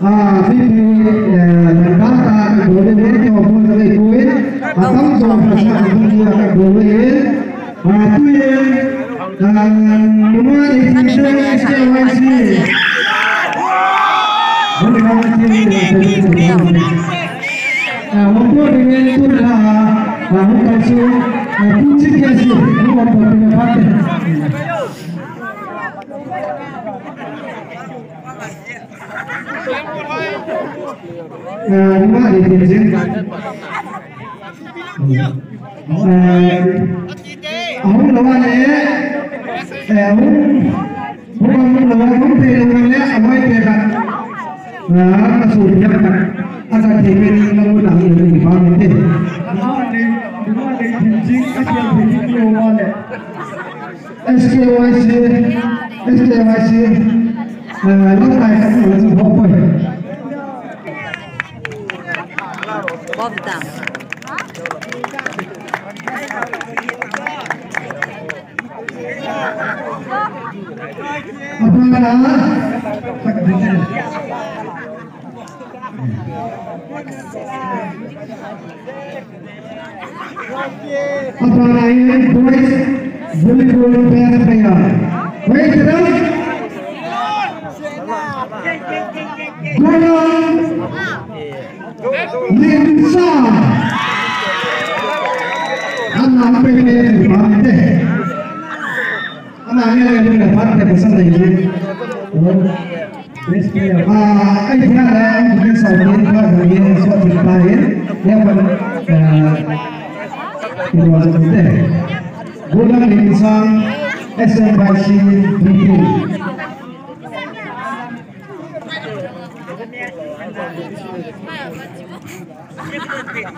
Ah, miền Bắc ta các bố lên đến cho quân các ngày cuối và tắm dòng và sạc quân như các bố lên đến và tuy nhiên đúng là thì chúng tôi sẽ hoan sĩ Hãy subscribe cho kênh rumah diizinkan ahun lawan ya ahun bukan ahun lawan ahun peluangnya ahun pekan nah kasurnya kan asal tipe ni lalu dah ini faham ni SKYC SKYC I look like it was a whole point. Bob down. अपना नाम तक अपना नाम बोले बोले प्यार प्यार वही तरफ़ anak partai partai Ah, ini suatu lain yang. Bulan Linsa SMP Bikin Apakah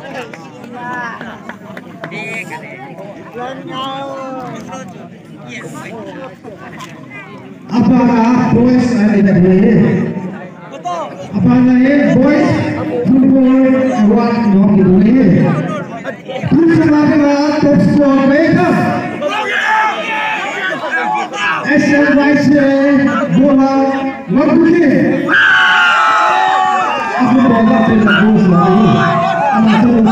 boys ada di sini? Apakah ini boys football awal yang di sini? Bersama dengan top scorer mereka. Asian Vice bola waktu ini. Aku bawa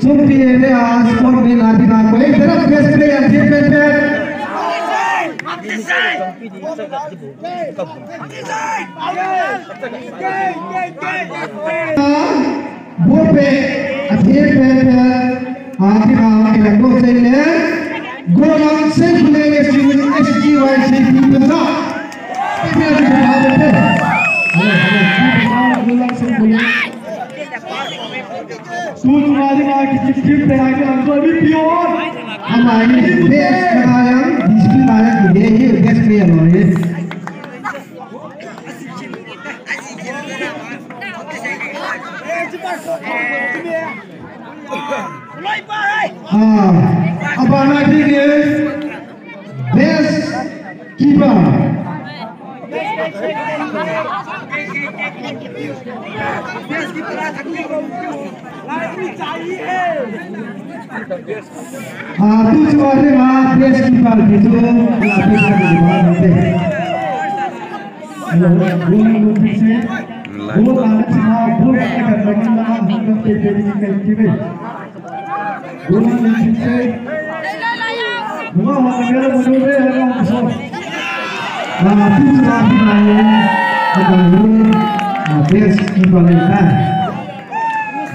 සිටියේනේ ආස්පෝට් නේ නාපිනා කොයි තරම් ටෙස්ට් නේ අචීව්මන්ට් එක board पे अचीवमेंट आदि गाँव के लड़कों से गोलाम सिंह ने सूर्य कुमार की चिट्ठी पढ़ा के हमको अभी प्योर हमारे देश बनाया जिसकी माया की है ये उद्देश्य में हमारे हाँ अब आना चाहिए बेस्ट कीपर देश की त्रासदी को लाजमी चाहिए हाँ कुछ बातें बात देश की पार्टी जो लाठी का निर्माण होते हैं वो कांग्रेस चुनाव वो करने के नाम भारत के देवी कल्पी में वो नीति से वो हमारे मनु में है ना कुछ लाठी चुनाव बनाए Matheus, complementar.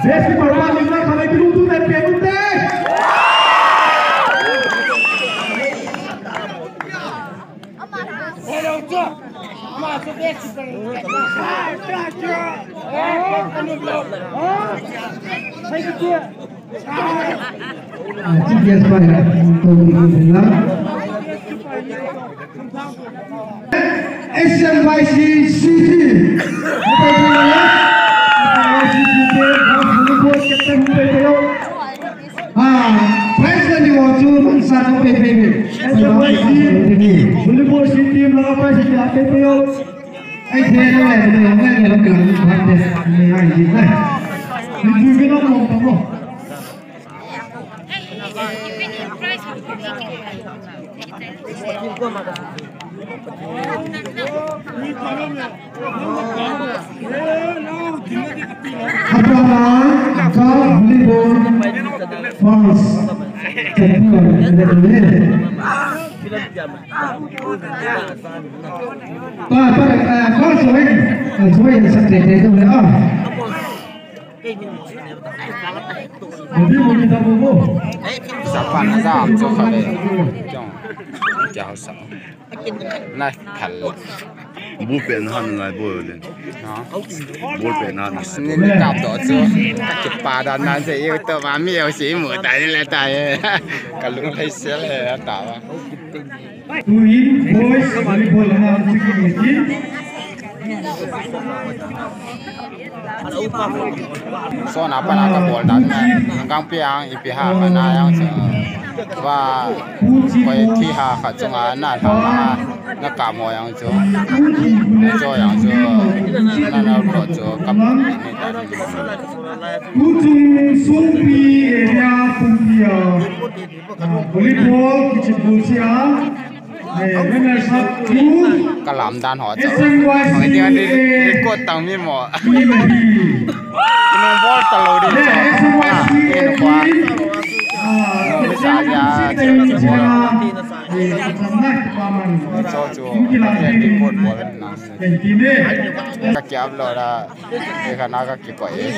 Veste moral, lembra também que não tudo é pego tem. Mas o veste para ele. Vai, Tati! É, Sai daqui! Aqui que é espalhado, não estou ligando lá. Sam vais vous dire que vous avez fait un bon travail. Suối à suối là sạch để để đâu nữa Jadi mau kita bobo sắp phản nó ra cho khỏi đây trong chào sợ này thật Bu pen han lai bo len. nó Bu pen han lai. nên đi cặp đó chứ các chụp ba đàn nan sẽ yêu tớ mà miêu sĩ mở tại đây là tại cả lúc lấy xe là tạo à na so nào phải là cái ball đàn này? Ngang piang ipiha mà na yang và quay khi hà khả chung á nà thả mà nó cả mò yang chú. Nó cho yang chú nó nó bỏ chú cặp Kuti sumpi area pumpia Volleyball kitchen bulsia cả làm đàn họ chứ hỏi đi đi đi cột tầng mi mỏ nó bỏ tàu đi cho nó à, qua cho chùa cái đi một mùa bên nắng các chị em là cái khả năng các chị quậy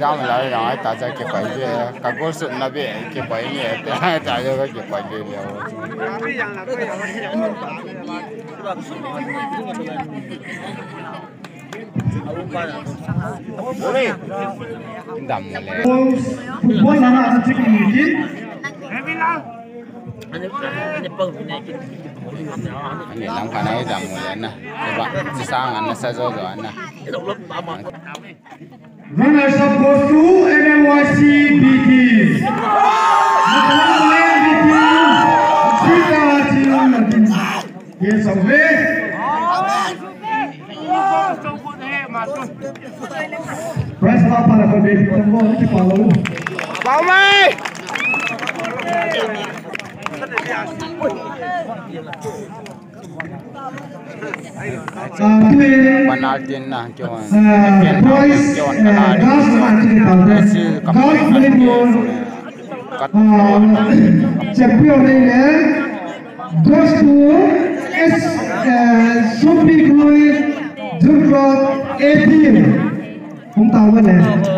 giao mình lại nói tại sao chị quậy gì các cô sụn là bị chị quậy gì tại sao các chị quậy gì nhiều Hãy subscribe cho kênh Ghiền Mì Gõ Để không bỏ lỡ những video hấp dẫn Buat nama anak cik ini jin. Anh để làm cái này làm người anh nè, các bạn chỉ sang anh sẽ rồi rồi anh nè. Mana saposu MMYC BT. Makalah BT. Kita lagi lagi. Yes, okay. Bảo mày! Penaltin nah cuman, penaltin cuman kena ada. Si kamu champion ini, dos tu, es supir kui, jurut, epi, umtawan ya.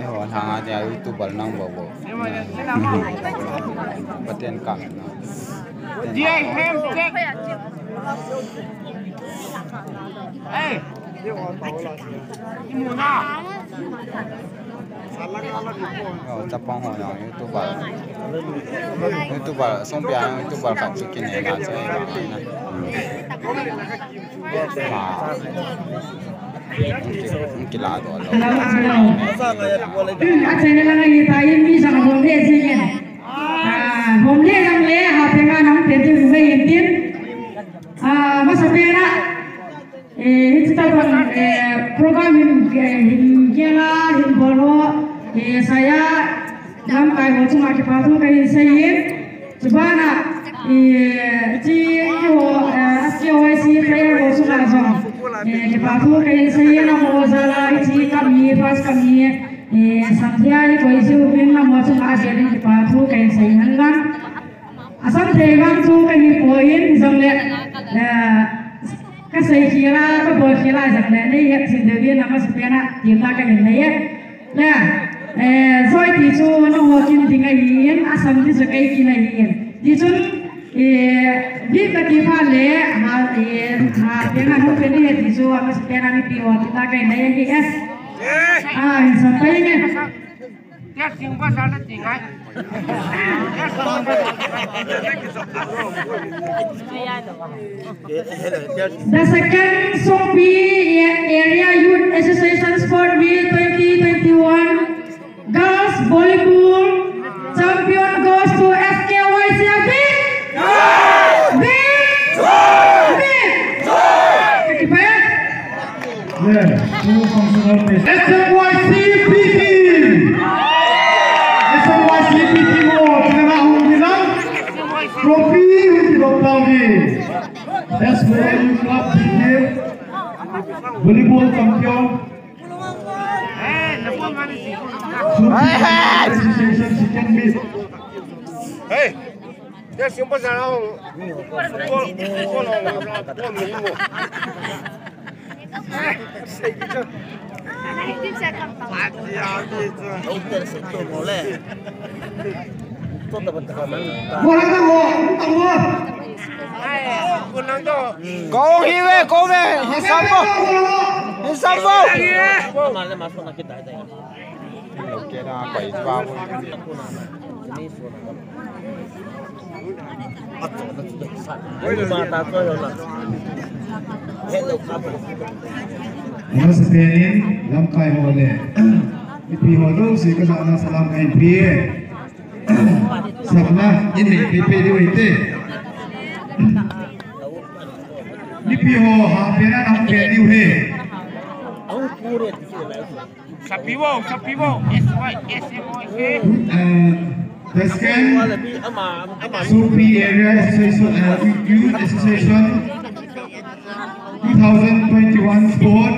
Ewan hanga dia itu balnang bobo. Paten kang. Dia hem cek. Eh. Ini mana? 哦，这帮好像有多把，有多把送别人有多把房子给你拿走一把呢。嘛，你给拿多了。Hôm nay rằng lẽ học tiếng Anh không tiếng tiếng dây tiếng à mà sao biết đó eh kita pun program hingga hingga hingga eh, saya lampai ho cuma ke patung kai sayin cubana eh ci ho KYC saya ho suka so eh ke patung kai sayin na cih sala ci kami pas kami eh sampai koi su bin na mo cuma ajen ke patung kai sayin kan asam tegang su kai poin zamle kasih kira atau boleh kira jangan ini ya sendiri nama sepena kita kan ini ya nah zoi ti chu no ho kin ding a hin asam ti chu kai kin a hin ti chun di bi ta ki pha le ha e ha te na ho pen he ti chu a mi te na ni ti ho ti ta kai nei ki es a ah, hin sa pe nge The second SOPI area youth association sport B 2021 girls volleyball champion goes to FKYC Abid. Volleyball champion Super Association second meet. Hey,这行不行？我我我老我没有。 Walang tawo, tawo. Go hiwe, go me. Hisambo. Hisambo. Oke na કેના કઈ જવાબ Mas Benin lam kai hole ipi hodo si kana na salam kai pi sabna ini pi di wite ipi ho ha pera na pe di we au pure SY. Uh, the scan, Supi Area Association, uh, Youth Association 2021 sport.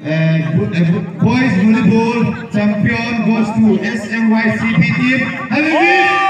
Uh, uh, bo- boys volleyball champion goes to SMYCP team. Habibi! Habibi!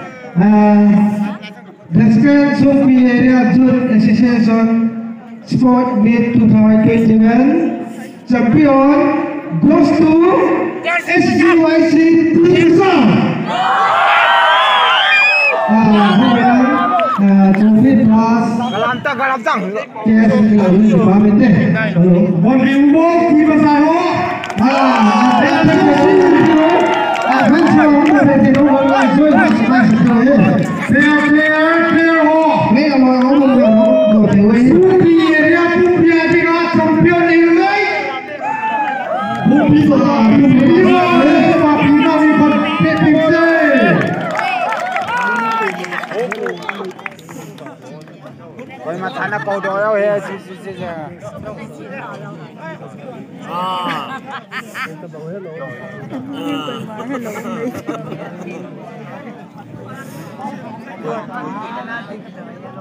Uh, Raskan Sophie Area Youth Association Sport Meet 2021 Champion goes to SGYC Tirsa. Uh, Trophy plus. Kalantang kalantang Yes, ini pamit deh Mohon diumum di Masaho Ah, ada yang 很喜欢我们这种文化，所以呢，还是可以。别啊别啊别啊！我没有没有没有没有没有。不比也不要不比啊！这个钞票你来，不比多少，不比多少。Thank you. Ah, kan saya mau berhenti dulu langsung masuk masuk ya. Player player player ho.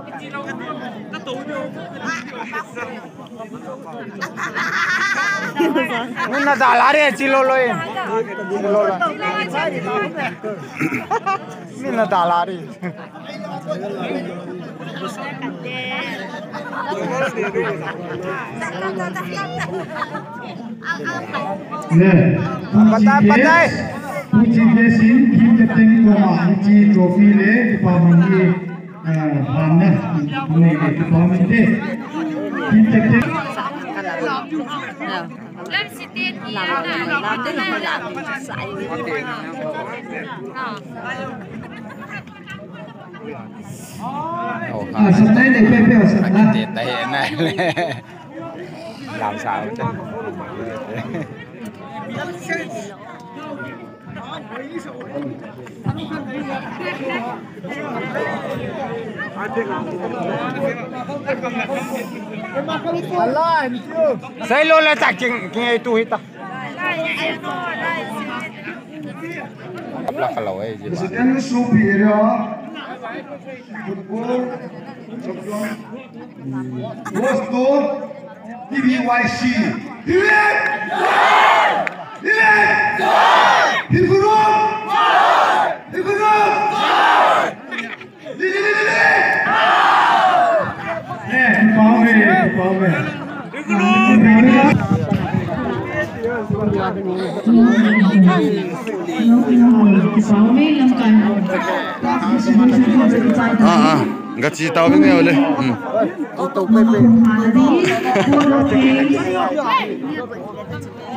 Ni mau ngomong ngomong ngomong dewe. Supi area supi aja Patay, patay. Uji desin kim koma trofi le ini À, sắp tới này bê bê ở sắp na. tiền đây hiện nay làm sao chứ sai lo la tak king king ai tu a black a l o w Direct Direct Higurum Higurum Dili dili dili Ne paome paome Higurum Ah, ah. Gachi tao bing ne ole. Tau pe pe.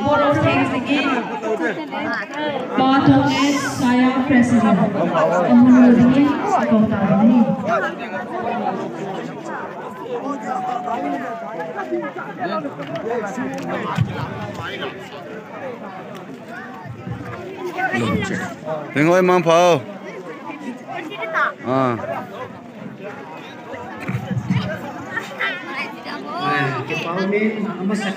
Bolo things again. Part of it, Saya President. Honorary Kotari. Thank you. Đừng ngồi mang phao. À. Ờ. Cái ờ. bao này nó mới sạch